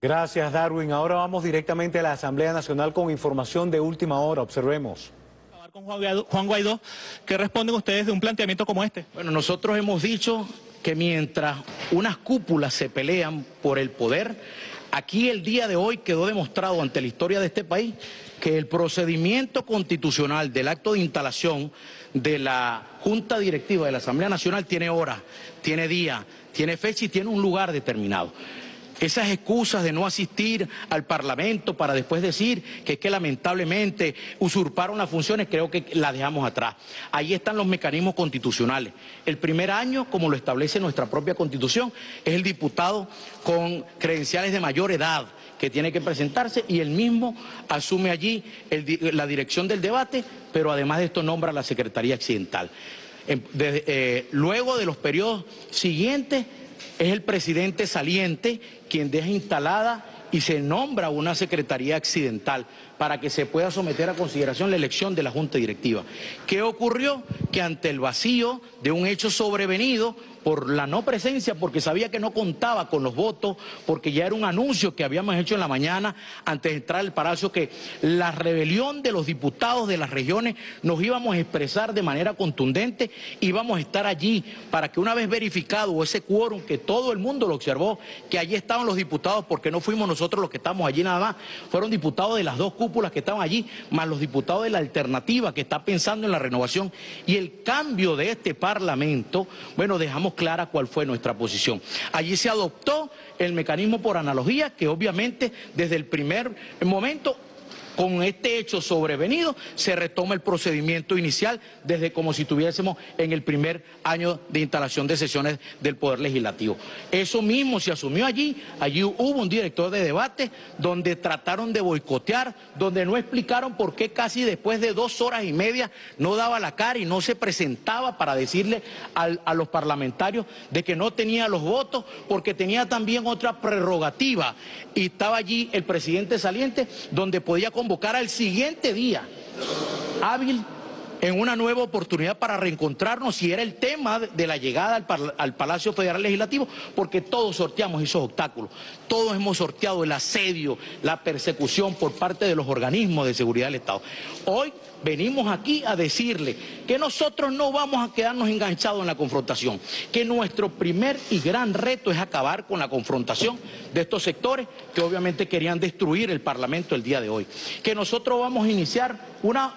Gracias, Darwin. Ahora vamos directamente a la Asamblea Nacional con información de última hora. Observemos. Con Juan Guaidó, Juan Guaidó, ¿qué responden ustedes de un planteamiento como este? Bueno, nosotros hemos dicho que mientras unas cúpulas se pelean por el poder, aquí el día de hoy quedó demostrado ante la historia de este país que el procedimiento constitucional del acto de instalación de la Junta Directiva de la Asamblea Nacional tiene hora, tiene día, tiene fecha y tiene un lugar determinado. Esas excusas de no asistir al Parlamento para después decir que es que lamentablemente usurparon las funciones, creo que las dejamos atrás. Ahí están los mecanismos constitucionales. El primer año, como lo establece nuestra propia Constitución, es el diputado con credenciales de mayor edad que tiene que presentarse y él mismo asume allí la dirección del debate, pero además de esto nombra la Secretaría Accidental. Eh, luego de los periodos siguientes es el presidente saliente quien deja instalada y se nombra una secretaría accidental para que se pueda someter a consideración la elección de la Junta Directiva. ¿Qué ocurrió? Que ante el vacío de un hecho sobrevenido, por la no presencia, porque sabía que no contaba con los votos, porque ya era un anuncio que habíamos hecho en la mañana antes de entrar al Palacio, que la rebelión de los diputados de las regiones nos íbamos a expresar de manera contundente, íbamos a estar allí para que una vez verificado ese quórum, que todo el mundo lo observó, que allí estaban los diputados, porque no fuimos nosotros los que estamos allí nada más, fueron diputados de las dos cúpulas que estaban allí, más los diputados de la alternativa que está pensando en la renovación y el cambio de este Parlamento, bueno, dejamos clara cuál fue nuestra posición. Allí se adoptó el mecanismo por analogía, que obviamente desde el primer momento con este hecho sobrevenido se retoma el procedimiento inicial desde como si estuviésemos en el primer año de instalación de sesiones del Poder Legislativo. Eso mismo se asumió allí, allí hubo un director de debate donde trataron de boicotear, donde no explicaron por qué casi después de dos horas y media no daba la cara y no se presentaba para decirle a los parlamentarios de que no tenía los votos porque tenía también otra prerrogativa y estaba allí el presidente saliente donde podía convocar al siguiente día. Hábil en una nueva oportunidad para reencontrarnos si era el tema de la llegada al, Palacio Federal Legislativo, porque todos sorteamos esos obstáculos, todos hemos sorteado el asedio, la persecución por parte de los organismos de seguridad del Estado. Hoy venimos aquí a decirle que nosotros no vamos a quedarnos enganchados en la confrontación, que nuestro primer y gran reto es acabar con la confrontación de estos sectores que obviamente querían destruir el Parlamento el día de hoy, que nosotros vamos a iniciar una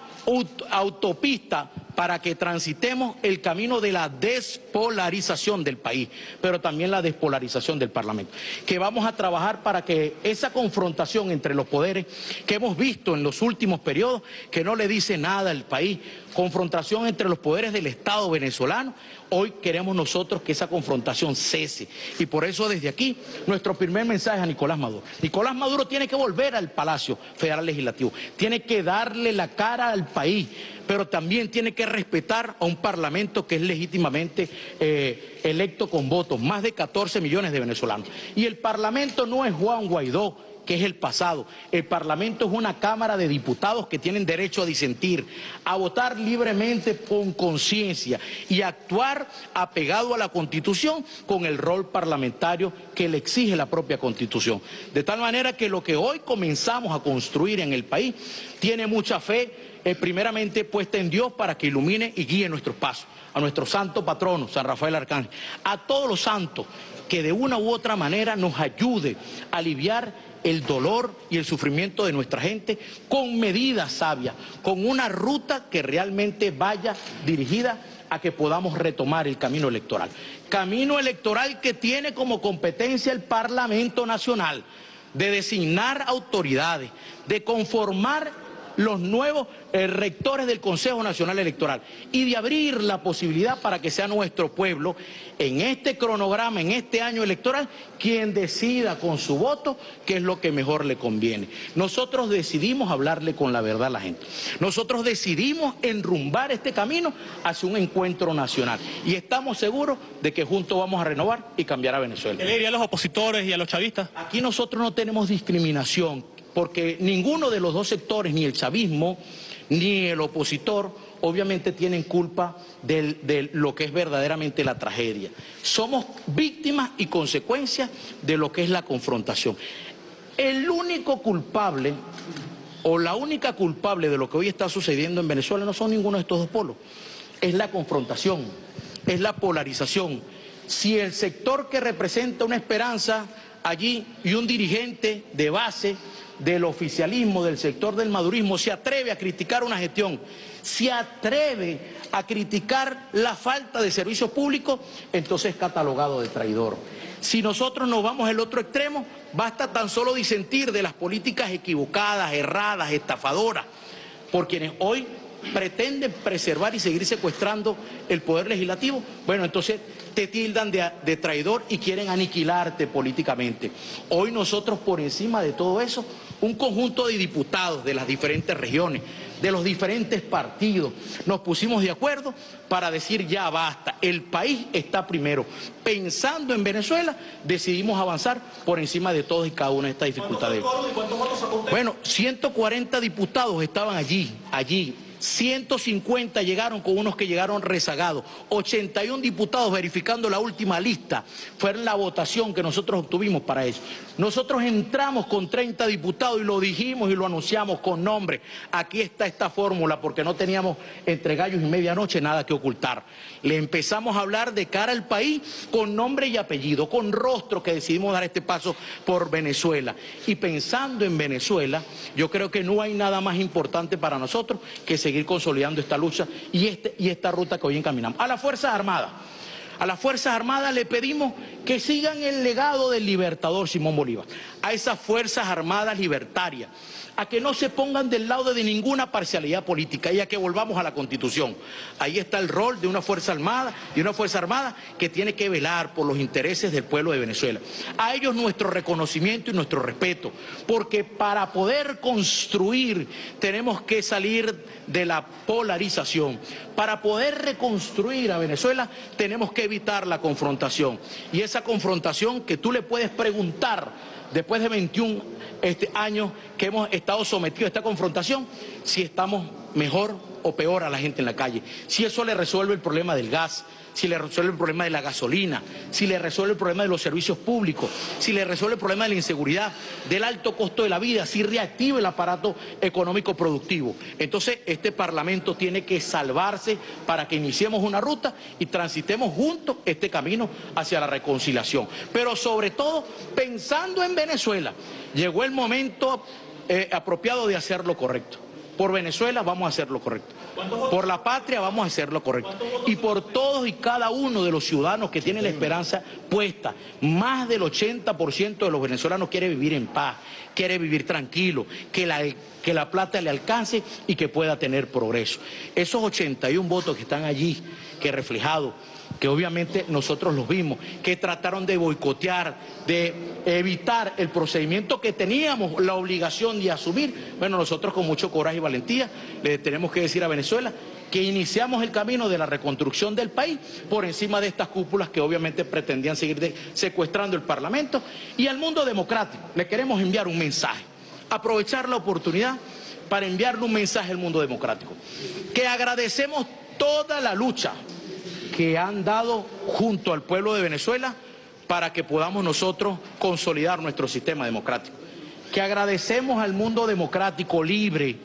autopista para que transitemos el camino de la despolarización del país, pero también la despolarización del Parlamento. Que vamos a trabajar para que esa confrontación entre los poderes que hemos visto en los últimos periodos, que no le dice nada al país, confrontación entre los poderes del Estado venezolano, hoy queremos nosotros que esa confrontación cese. Y por eso desde aquí nuestro primer mensaje a Nicolás Maduro. Nicolás Maduro tiene que volver al Palacio Federal Legislativo, tiene que darle la cara al país pero también tiene que respetar a un Parlamento que es legítimamente eh, electo con votos, más de 14 millones de venezolanos. Y el Parlamento no es Juan Guaidó, que es el pasado. El Parlamento es una Cámara de Diputados que tienen derecho a disentir, a votar libremente con conciencia y actuar apegado a la Constitución con el rol parlamentario que le exige la propia Constitución. De tal manera que lo que hoy comenzamos a construir en el país tiene mucha fe eh, primeramente puesta en Dios para que ilumine y guíe nuestros pasos, a nuestro santo patrono, San Rafael Arcángel, a todos los santos que de una u otra manera nos ayude a aliviar el dolor y el sufrimiento de nuestra gente con medidas sabias, con una ruta que realmente vaya dirigida a que podamos retomar el camino electoral. Camino electoral que tiene como competencia el Parlamento Nacional de designar autoridades, de conformar los nuevos eh, rectores del Consejo Nacional Electoral y de abrir la posibilidad para que sea nuestro pueblo en este cronograma, en este año electoral, quien decida con su voto qué es lo que mejor le conviene. Nosotros decidimos hablarle con la verdad a la gente. Nosotros decidimos enrumbar este camino hacia un encuentro nacional y estamos seguros de que juntos vamos a renovar y cambiar a Venezuela. ¿Qué le diría a los opositores y a los chavistas? Aquí nosotros no tenemos discriminación porque ninguno de los dos sectores, ni el chavismo ni el opositor, obviamente tienen culpa de lo que es verdaderamente la tragedia. Somos víctimas y consecuencias de lo que es la confrontación. El único culpable o la única culpable de lo que hoy está sucediendo en Venezuela no son ninguno de estos dos polos, es la confrontación, es la polarización. Si el sector que representa una esperanza allí y un dirigente de base del oficialismo, del sector del madurismo, se atreve a criticar una gestión, se atreve a criticar la falta de servicios públicos, entonces es catalogado de traidor. Si nosotros nos vamos al otro extremo, basta tan solo disentir de las políticas equivocadas, erradas, estafadoras, por quienes hoy pretenden preservar y seguir secuestrando el poder legislativo, bueno, entonces te tildan de, traidor y quieren aniquilarte políticamente. Hoy nosotros por encima de todo eso, un conjunto de diputados de las diferentes regiones, de los diferentes partidos, nos pusimos de acuerdo para decir ya basta, el país está primero. Pensando en Venezuela, decidimos avanzar por encima de todos y cada una de estas dificultades. Bueno, 140 diputados estaban allí, allí 150 llegaron con unos que llegaron rezagados. 81 diputados verificando la última lista. Fue la votación que nosotros obtuvimos para eso. Nosotros entramos con 30 diputados y lo dijimos y lo anunciamos con nombre. Aquí está esta fórmula porque no teníamos entre gallos y medianoche nada que ocultar. Le empezamos a hablar de cara al país con nombre y apellido, con rostro que decidimos dar este paso por Venezuela. Y pensando en Venezuela, yo creo que no hay nada más importante para nosotros que seguir seguir consolidando esta lucha y, este, y esta ruta que hoy encaminamos. A las Fuerzas Armadas. A las Fuerzas Armadas le pedimos que sigan el legado del libertador Simón Bolívar, a esas Fuerzas Armadas libertarias, a que no se pongan del lado de ninguna parcialidad política y a que volvamos a la Constitución. Ahí está el rol de una Fuerza Armada y una Fuerza Armada que tiene que velar por los intereses del pueblo de Venezuela. A ellos nuestro reconocimiento y nuestro respeto, porque para poder construir tenemos que salir de la polarización. Para poder reconstruir a Venezuela tenemos que evitar la confrontación. Y esa confrontación que tú le puedes preguntar después de 21 este, años que hemos estado sometidos a esta confrontación, si estamos mejor o peor a la gente en la calle, si eso le resuelve el problema del gas, si le resuelve el problema de la gasolina, si le resuelve el problema de los servicios públicos, si le resuelve el problema de la inseguridad, del alto costo de la vida, si reactiva el aparato económico productivo. Entonces, este Parlamento tiene que salvarse para que iniciemos una ruta y transitemos juntos este camino hacia la reconciliación. Pero sobre todo, pensando en Venezuela, llegó el momento eh, apropiado de hacer lo correcto. Por Venezuela vamos a hacer lo correcto. Por la patria vamos a hacer lo correcto. Y por todos y cada uno de los ciudadanos que tienen la esperanza puesta. Más del 80% de los venezolanos quiere vivir en paz, quiere vivir tranquilo, que la, que la plata le alcance y que pueda tener progreso. Esos 81 votos que están allí, que reflejados que obviamente nosotros los vimos, que trataron de boicotear, de evitar el procedimiento que teníamos la obligación de asumir. Bueno, nosotros con mucho coraje y valentía le tenemos que decir a Venezuela que iniciamos el camino de la reconstrucción del país por encima de estas cúpulas que obviamente pretendían seguir secuestrando el Parlamento y al mundo democrático. Le queremos enviar un mensaje, aprovechar la oportunidad para enviarle un mensaje al mundo democrático, que agradecemos toda la lucha que han dado junto al pueblo de Venezuela para que podamos nosotros consolidar nuestro sistema democrático. Que agradecemos al mundo democrático libre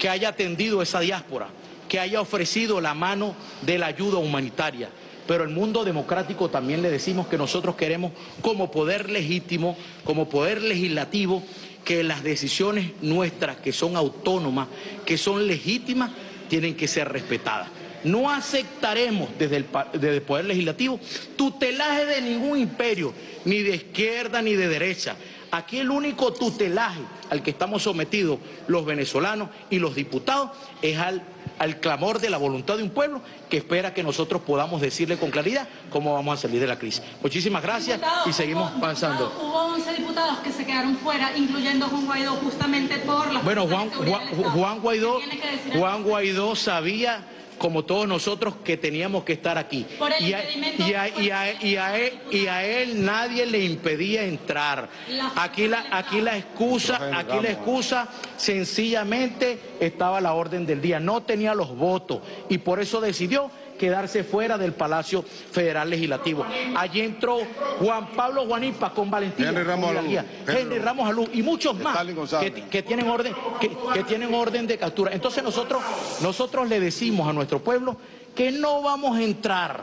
que haya atendido esa diáspora, que haya ofrecido la mano de la ayuda humanitaria. Pero el mundo democrático también le decimos que nosotros queremos como poder legítimo, como poder legislativo, que las decisiones nuestras, que son autónomas, que son legítimas, tienen que ser respetadas. No aceptaremos desde el, Poder Legislativo tutelaje de ningún imperio, ni de izquierda ni de derecha. Aquí el único tutelaje al que estamos sometidos los venezolanos y los diputados es al, al, clamor de la voluntad de un pueblo que espera que nosotros podamos decirle con claridad cómo vamos a salir de la crisis. Muchísimas gracias y seguimos avanzando. hubo 11 diputados que se quedaron fuera, incluyendo Juan Guaidó, justamente por la... Bueno, Juan, Juan Guaidó, Juan Guaidó sabía como todos nosotros que teníamos que estar aquí. Y a, él, nadie le impedía entrar. Aquí la, aquí la excusa, aquí la excusa sencillamente estaba la orden del día, no tenía los votos y por eso decidió quedarse fuera del Palacio Federal Legislativo. Allí entró Juan Pablo Guanipa con Valentín. Henry Ramos Alú. Henry, Ramos Alú y muchos más que, que tienen orden, que, que tienen orden de captura. Entonces nosotros, nosotros le decimos a nuestro pueblo que no vamos a entrar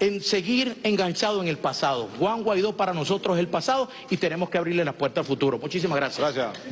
en seguir enganchado en el pasado. Juan Guaidó para nosotros es el pasado y tenemos que abrirle las puertas al futuro. Muchísimas gracias. Gracias.